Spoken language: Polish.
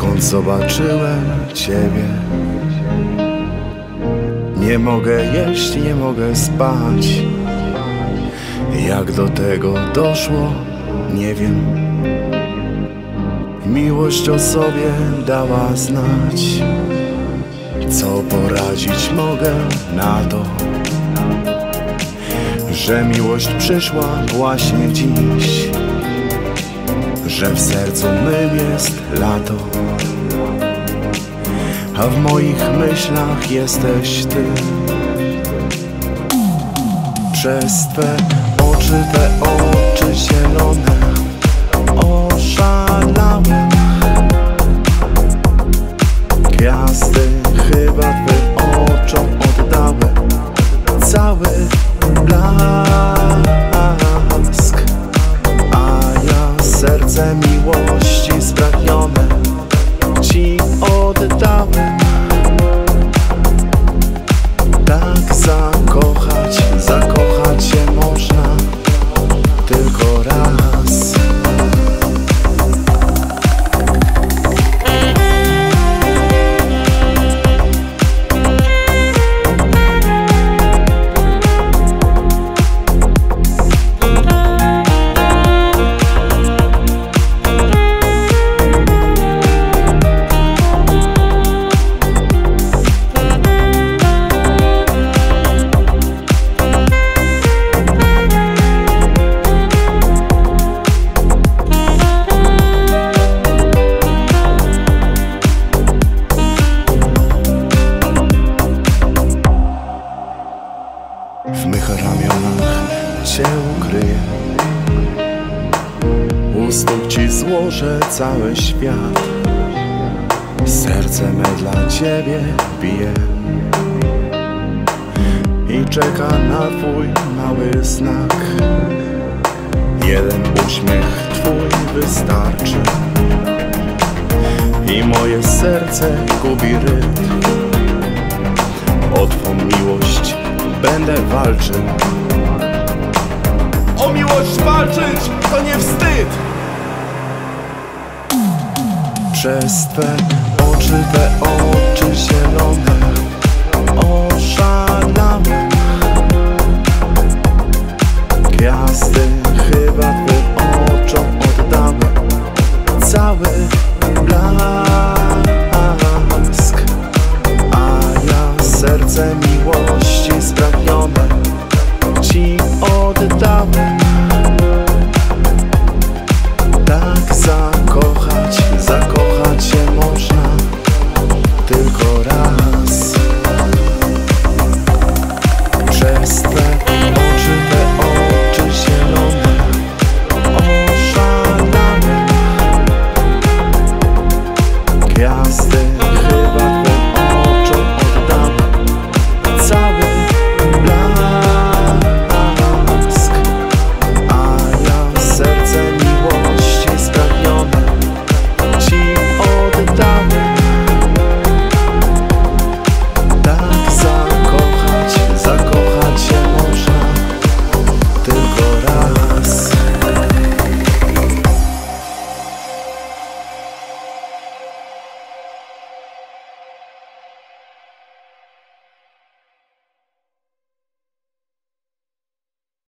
Odkąd zobaczyłem Ciebie? Nie mogę jeść, nie mogę spać. Jak do tego doszło, nie wiem. Miłość o sobie dała znać. Co poradzić mogę na to? Że miłość przyszła właśnie dziś Że w sercu mym jest lato. A w moich myślach jesteś Ty. Przez Twe oczy, te oczy zielone U stóp Ci złożę cały świat. Serce me dla Ciebie bije. I czeka na Twój mały znak. Jeden uśmiech Twój wystarczy. I moje serce gubi rytm. O Twą miłość będę walczył miłość walczyć to nie wstyd. Przez te oczy, te oczy zielone Oszalam Gwiazdy chyba tym oczom oddamy Cały blask. A ja serce miłości spragnione Ci oddamy. Stop.